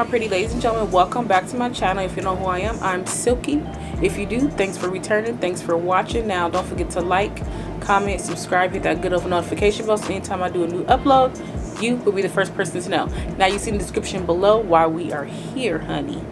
my pretty ladies and gentlemen welcome back to my channel. If you know who i am i'm silky. If you do thanks for returning. Thanks for watching. Now don't forget to like comment subscribe hit that good of notification bell so anytime i do a new upload you will be the first person to know. Now you see in the description below why we are here honey.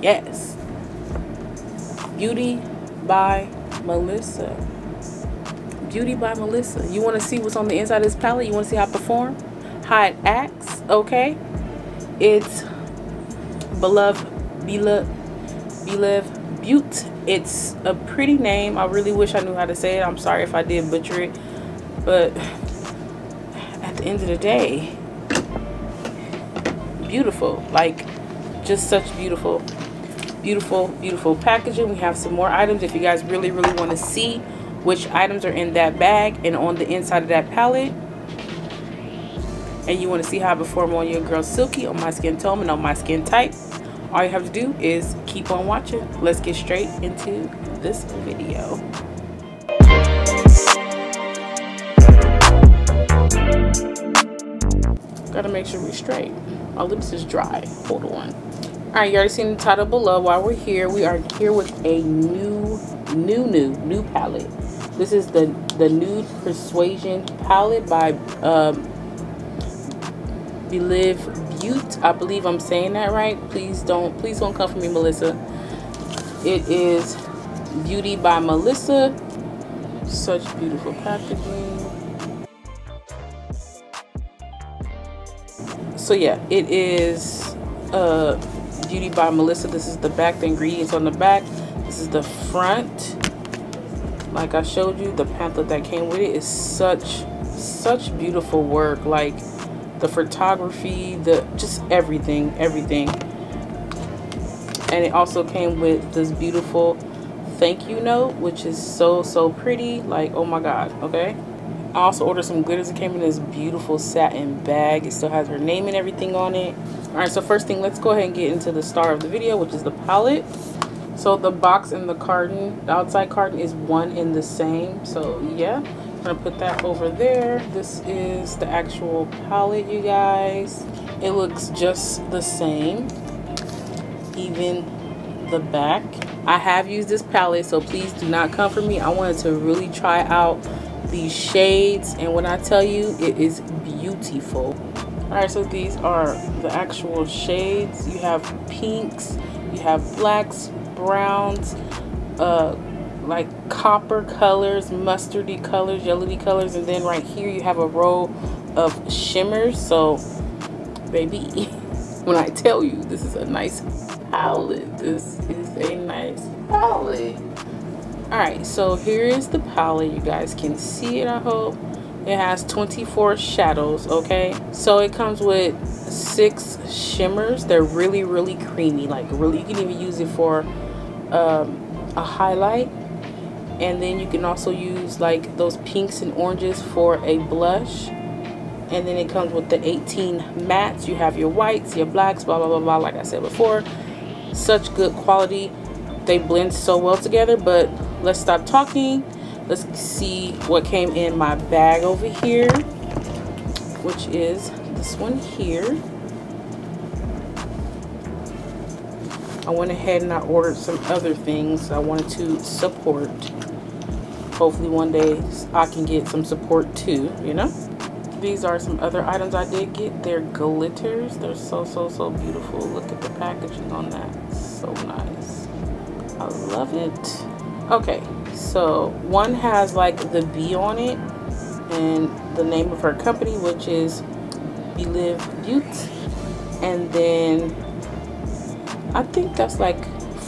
Yes. Beauty by melissa. Beauty by melissa. You want to see what's on the inside of this palette? You want to see how i perform? How it acts? Okay. It's beloved beloved beloved butte. It's a pretty name. I really wish i knew how to say it. I'm sorry if i did butcher it. But at the end of the day beautiful. Like just such beautiful beautiful beautiful packaging. We have some more items if you guys really really want to see which items are in that bag and on the inside of that palette. And you want to see how I perform on your girl Silky on my skin tone and on my skin type, all you have to do is keep on watching. Let's get straight into this video. Gotta make sure we're straight. My lips is dry. Hold on. Alright, you already seen the title below. While we're here, we are here with a new, new, new, new palette. This is the, the Nude Persuasion palette by um, Believe Butte. I believe I'm saying that right. Please don't please don't come for me, Melissa. It is Beauty by Melissa. Such beautiful packaging. So yeah, it is uh Beauty by Melissa. This is the back, the ingredients on the back. This is the front. Like I showed you, the pamphlet that came with it is such such beautiful work. Like the photography, the just everything, everything. And it also came with this beautiful thank you note, which is so, so pretty. Like, oh my God, okay? I also ordered some glitters. It came in this beautiful satin bag. It still has her name and everything on it. All right, so first thing, let's go ahead and get into the star of the video, which is the palette. So the box and the carton, the outside carton is one in the same. So yeah, gonna put that over there. This is the actual palette you guys. It looks just the same even the back. I have used this palette so please do not come for me. I wanted to really try out these shades and when I tell you it is beautiful. Alright so these are the actual shades. You have pinks you have blacks browns uh like copper colors, mustardy colors, yellowy colors, and then right here you have a row of shimmers. So, baby, when I tell you this is a nice palette, this is a nice palette. Alright, so here is the palette. You guys can see it, I hope. It has 24 shadows, okay? So it comes with six shimmers. They're really, really creamy. Like, really, you can even use it for um, a highlight and then you can also use like those pinks and oranges for a blush. And then it comes with the 18 mattes. You have your whites your blacks blah blah blah blah like i said before. Such good quality. They blend so well together. But let's stop talking. Let's see what came in my bag over here which is this one here. I went ahead and I ordered some other things I wanted to support hopefully one day I can get some support too, you know? These are some other items I did get. They're glitters. They're so, so, so beautiful. Look at the packaging on that. So nice. I love it. Okay, so one has like the B on it and the name of her company, which is Believe Butte. And then I think that's like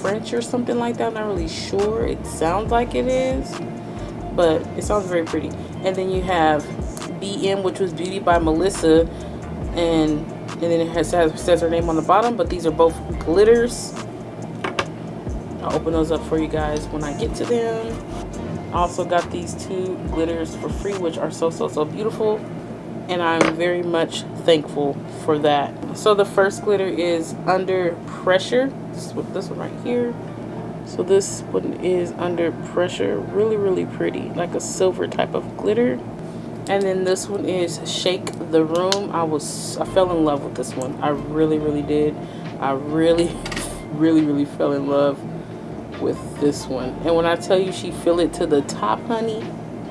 French or something like that. I'm not really sure. It sounds like it is but it sounds very pretty. And then you have BM, which was Beauty by Melissa, and and then it has, says her name on the bottom. But these are both glitters. I'll open those up for you guys when I get to them. I also got these two glitters for free, which are so so so beautiful, and I'm very much thankful for that. So the first glitter is Under Pressure. This, this one right here. So this one is under pressure. Really, really pretty. Like a silver type of glitter. And then this one is Shake the Room. I was, I fell in love with this one. I really, really did. I really, really, really fell in love with this one. And when I tell you she feel it to the top, honey,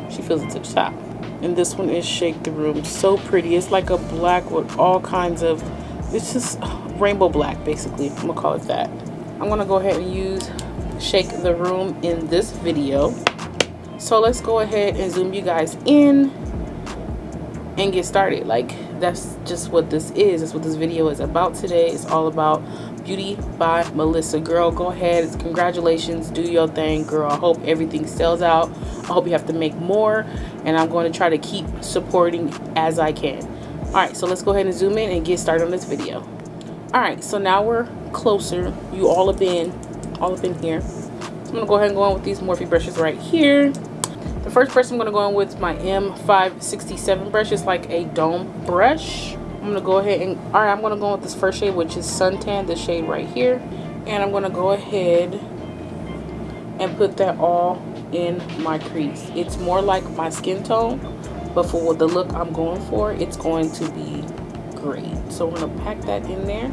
she feels it to the top. And this one is Shake the Room. So pretty. It's like a black with all kinds of, it's just rainbow black, basically. I'm going to call it that. I'm going to go ahead and use Shake the Room in this video. So let's go ahead and zoom you guys in and get started. Like, that's just what this is. That's what this video is about today. It's all about Beauty by Melissa. Girl, go ahead. Congratulations. Do your thing, girl. I hope everything sells out. I hope you have to make more. And I'm going to try to keep supporting as I can. Alright, so let's go ahead and zoom in and get started on this video. Alright, so now we're closer. You all have been all up in here. I'm to go ahead and go on with these Morphe brushes right here. The first brush I'm to go in with my M567 brush. It's like a dome brush. I'm to go ahead and, all right, I'm to go with this first shade, which is Suntan, the shade right here. And I'm to go ahead and put that all in my crease. It's more like my skin tone, but for the look I'm going for, it's going to be great. So I'm to pack that in there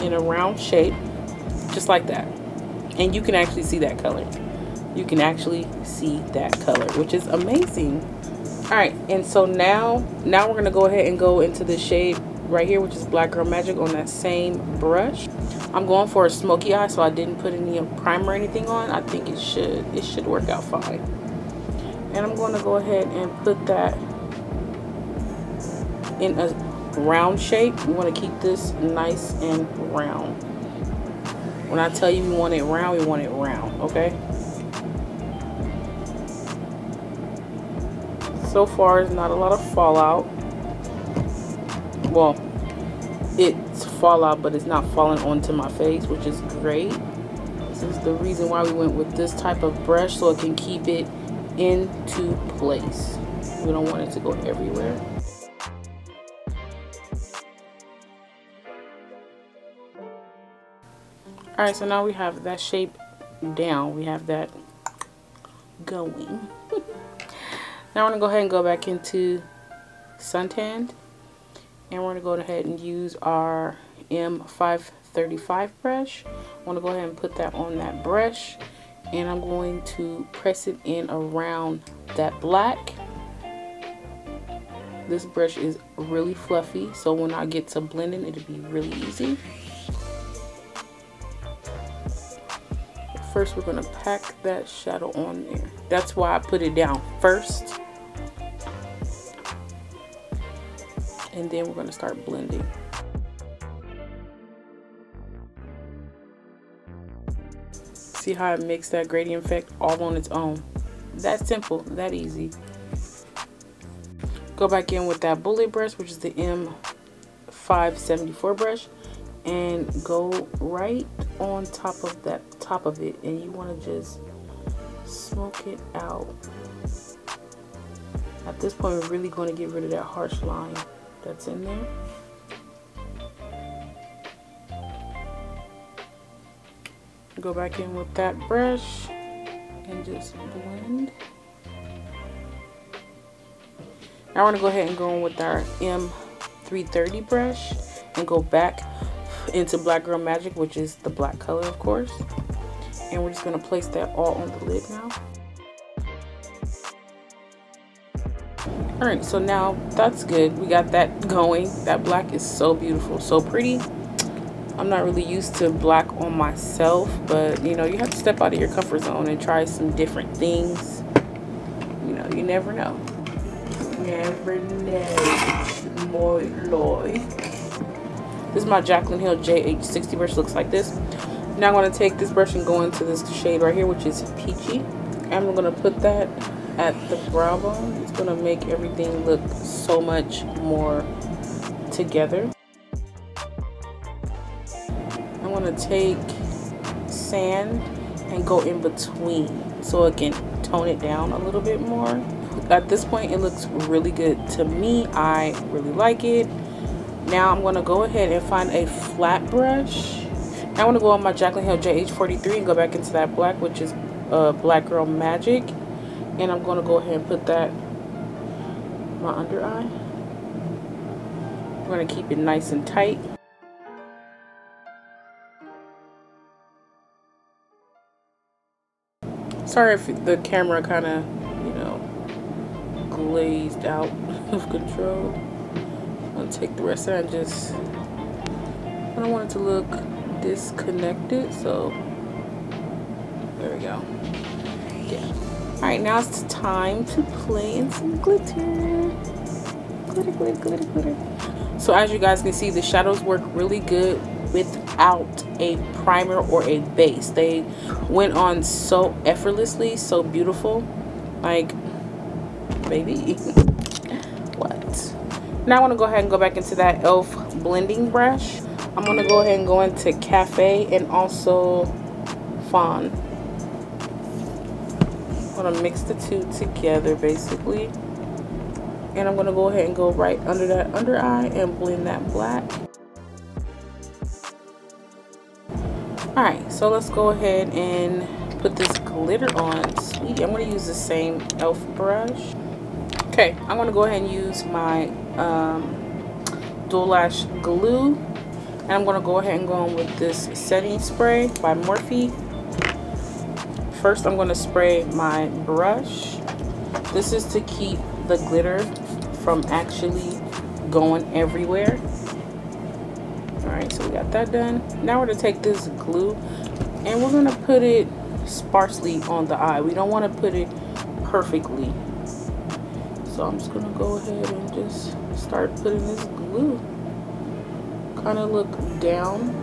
in a round shape, just like that. And you can actually see that color. You can actually see that color, which is amazing all right and so now now we're gonna go ahead and go into the shade right here which is black girl magic on that same brush i'm going for a smoky eye so i didn't put any primer or anything on i think it should it should work out fine and i'm going to go ahead and put that in a round shape. We want to keep this nice and round when i tell you we want it round we want it round okay? So far is not a lot of fallout. Well it's fallout but it's not falling onto my face which is great. This is the reason why we went with this type of brush so it can keep it into place. We don't want it to go everywhere all right so now we have that shape down we have that going Now I'm going to go ahead and go back into Suntanned. And we're going to go ahead and use our M535 brush. I want to go ahead and put that on that brush. And I'm going to press it in around that black. This brush is really fluffy. So when I get to blending, it'll be really easy. First, we're going to pack that shadow on there. That's why I put it down first and then we're going to start blending. See how it makes that gradient effect all on its own. That simple, that easy. Go back in with that bullet brush, which is the M574 brush, and go right on top of that top of it, and you want to just smoke it out. At this point, we're really going to get rid of that harsh line that's in there. Go back in with that brush and just blend. Now we're going to go ahead and go in with our M330 brush and go back into Black Girl Magic, which is the black color, of course. And we're just to place that all on the lid now. all right so now that's good. We got that going. That black is so beautiful so pretty. I'm not really used to black on myself but you know you have to step out of your comfort zone and try some different things. You know you never know. Never know. This is my Jaclyn Hill JH60 brush looks like this now i'm going to take this brush and go into this shade right here which is peachy i'm going to put that at the brow bone. It's going to make everything look so much more together. I'm going to take sand and go in between so it can tone it down a little bit more. At this point, it looks really good to me. I really like it. Now I'm going to go ahead and find a flat brush. I want to go on my Jaclyn Hill JH43 and go back into that black, which is uh, Black Girl Magic. And I'm going to go ahead and put that my under eye. I'm going to keep it nice and tight. Sorry if the camera kind of, you know, glazed out of control. I'm going to take the rest and just, I don't want it to look disconnected, so there we go. Yeah. Alright, now it's time to play in some glitter. Glitter, glitter, glitter, glitter. So as you guys can see, the shadows work really good without a primer or a base. They went on so effortlessly, so beautiful. Like, baby. what? Now I want to go ahead and go back into that e.l.f. blending brush. I'm to go ahead and go into Cafe and also Fawn. I'm to mix the two together basically. And I'm to go ahead and go right under that under eye and blend that black. Alright, so let's go ahead and put this glitter on. Sweetie, I'm to use the same e.l.f. brush. Okay, I'm to go ahead and use my um, Duo Lash Glue. And I'm going to go ahead and go on with this setting spray by Morphe. First, I'm going to spray my brush. This is to keep the glitter from actually going everywhere. Alright, so we got that done. Now we're going to take this glue and we're going to put it sparsely on the eye. We don't want to put it perfectly. So I'm just going to go ahead and just start putting this glue. Kind of look down.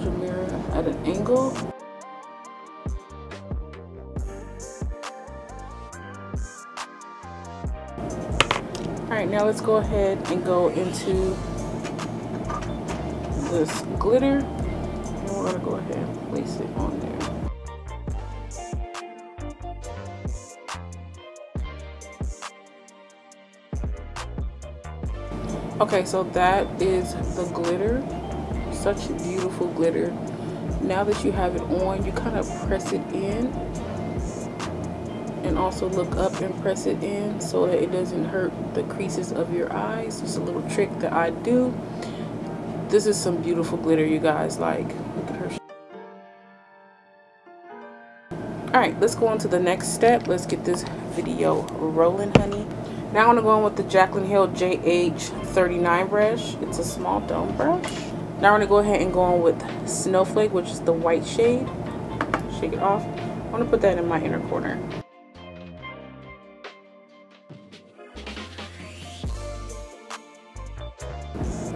Your mirror at an angle. Alright, now let's go ahead and go into this glitter and we're going to go ahead and place it on there. Okay, so that is the glitter. Such beautiful glitter. Now that you have it on, you kind of press it in and also look up and press it in so that it doesn't hurt the creases of your eyes. Just a little trick that I do this is some beautiful glitter, you guys. Like, look at her. Alright, let's go on to the next step. Let's get this video rolling, honey. Now I'm going to go in with the Jaclyn Hill JH39 brush. It's a small dome brush. Now I'm going to go ahead and go on with Snowflake, which is the white shade. Shake it off. I'm going to put that in my inner corner.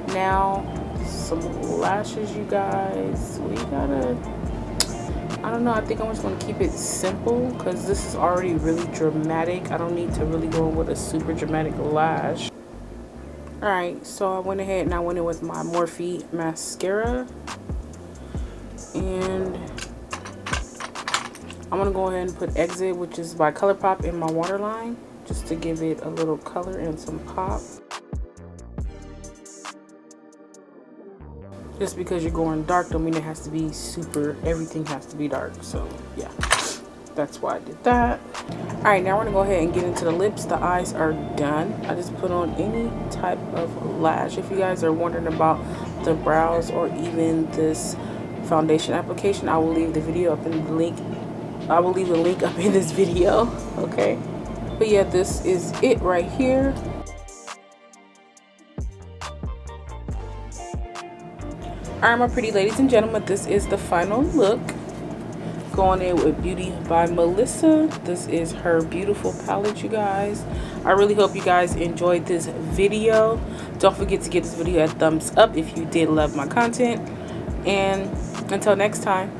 Now some lashes, you guys. We gotta, I don't know, I think I'm just gonna keep it simple because this is already really dramatic. I don't need to really go in with a super dramatic lash. Alright, so I went ahead and I went in with my Morphe mascara. And I'm gonna go ahead and put Exit, which is by ColourPop in my waterline, just to give it a little color and some pop. Just because you're going dark don't mean it has to be super everything has to be dark. So yeah. That's why I did that. All right now we're gonna go ahead and get into the lips. The eyes are done. I just put on any type of lash. If you guys are wondering about the brows or even this foundation application I will leave the video up in the link. I will leave the link up in this video okay? But yeah this is it right here Alright my pretty ladies and gentlemen, this is the final look. Going in with Beauty by Melissa. This is her beautiful palette, you guys. I really hope you guys enjoyed this video. Don't forget to give this video a thumbs up if you did love my content. And until next time,